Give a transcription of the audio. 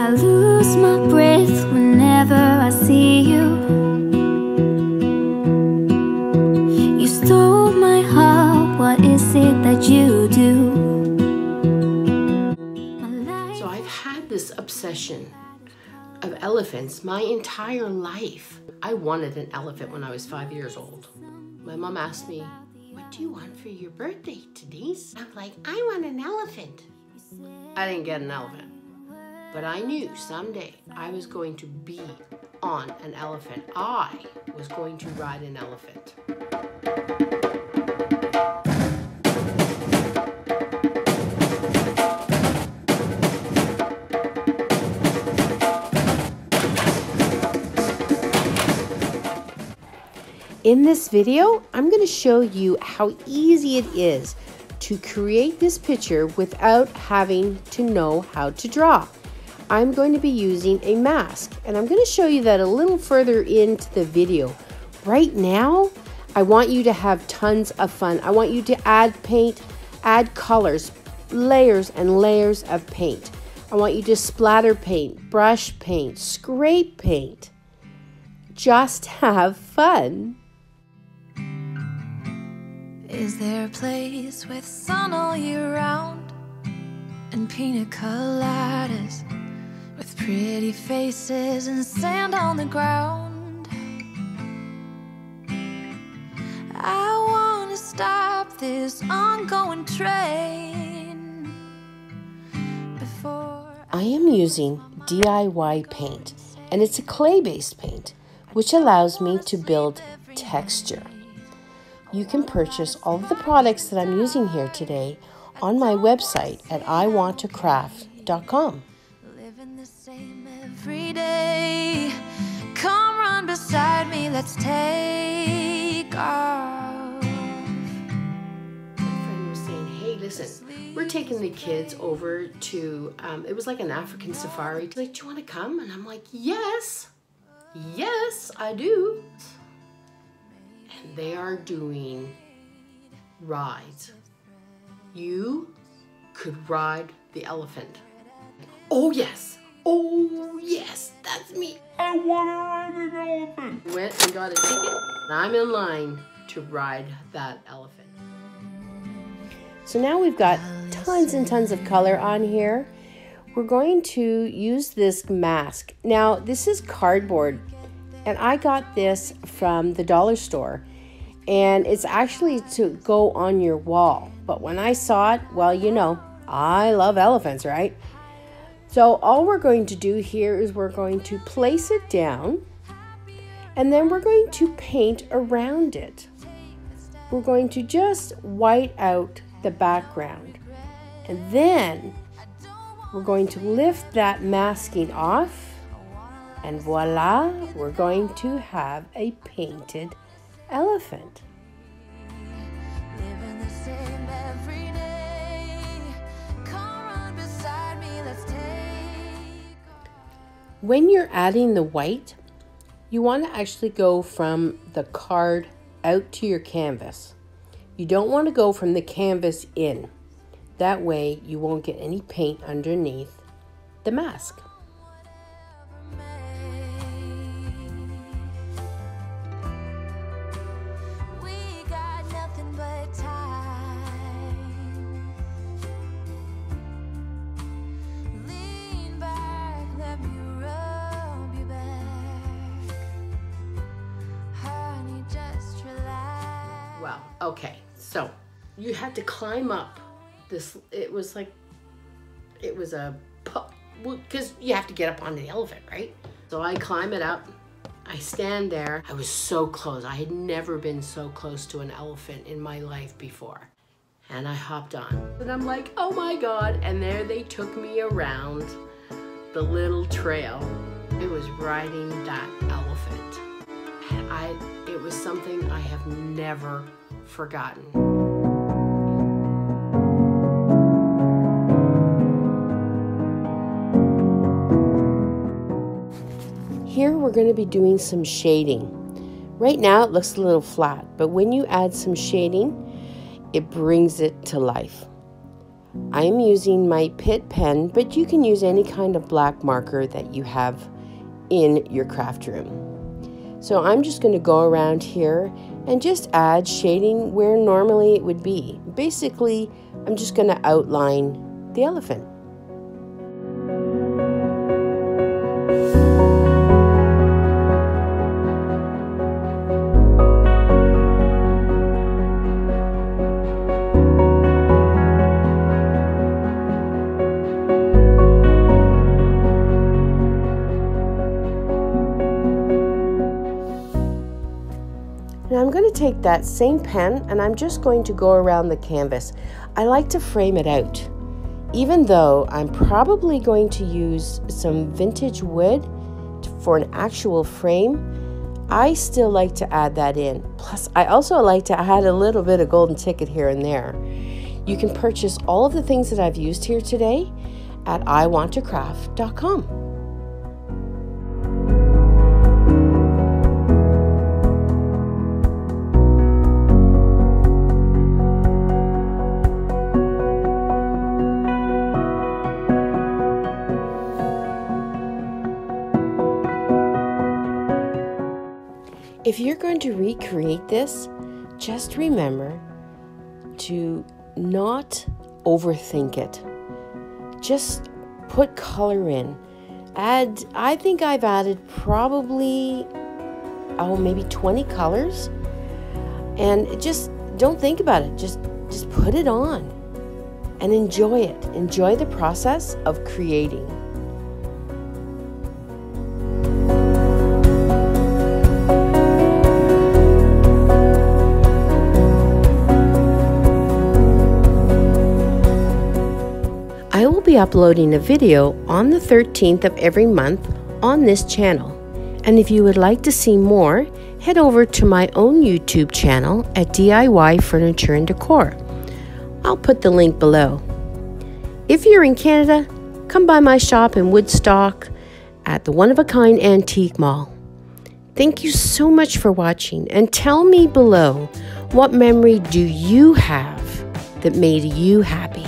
I lose my breath whenever I see you. You stole my heart, what is it that you do? So I've had this obsession of elephants my entire life. I wanted an elephant when I was five years old. My mom asked me, What do you want for your birthday, Denise? I'm like, I want an elephant. I didn't get an elephant. But I knew someday I was going to be on an elephant. I was going to ride an elephant. In this video, I'm going to show you how easy it is to create this picture without having to know how to draw. I'm going to be using a mask and I'm going to show you that a little further into the video. Right now, I want you to have tons of fun. I want you to add paint, add colors, layers and layers of paint. I want you to splatter paint, brush paint, scrape paint. Just have fun. Is there a place with sun all year round and pina coladas faces and sand on the ground? I wanna stop this ongoing train I am using DIY paint and it's a clay based paint which allows me to build texture. You can purchase all of the products that I'm using here today on my website at iwanttocraft.com. Living the same every day. Come run beside me, let's take off. My friend was saying, hey, listen, we're taking the kids over to, um, it was like an African safari. She's like, do you want to come? And I'm like, yes, yes, I do. And they are doing rides. You could ride the elephant. Oh, yes. Oh, yes, that's me. I want to ride an elephant. Went and got a ticket. And I'm in line to ride that elephant. So now we've got tons and tons of color on here. We're going to use this mask. Now, this is cardboard, and I got this from the dollar store. And it's actually to go on your wall. But when I saw it, well, you know, I love elephants, right? So all we're going to do here is we're going to place it down and then we're going to paint around it. We're going to just white out the background. And then we're going to lift that masking off and voila, we're going to have a painted elephant. When you're adding the white, you want to actually go from the card out to your canvas. You don't want to go from the canvas in. That way you won't get any paint underneath the mask. Okay, so you had to climb up this. It was like, it was a, because you have to get up on the elephant, right? So I climb it up. I stand there. I was so close. I had never been so close to an elephant in my life before. And I hopped on. And I'm like, oh my God. And there they took me around the little trail. It was riding that elephant. And I, it was something I have never forgotten. Here we're going to be doing some shading. Right now it looks a little flat, but when you add some shading, it brings it to life. I'm using my Pitt pen, but you can use any kind of black marker that you have in your craft room. So I'm just going to go around here and just add shading where normally it would be. Basically, I'm just going to outline the elephant. Take that same pen and I'm just going to go around the canvas. I like to frame it out. Even though I'm probably going to use some vintage wood for an actual frame, I still like to add that in. Plus, I also like to add a little bit of golden ticket here and there. You can purchase all of the things that I've used here today at iwanttocraft.com. If you're going to recreate this, just remember to not overthink it. Just put color in. Add, I think I've added probably, oh, maybe 20 colors. And just don't think about it. Just, just put it on and enjoy it. Enjoy the process of creating. Be uploading a video on the 13th of every month on this channel. And if you would like to see more, head over to my own YouTube channel at DIY Furniture and Decor. I'll put the link below. If you're in Canada, come by my shop in Woodstock at the One of a Kind Antique Mall. Thank you so much for watching and tell me below what memory do you have that made you happy?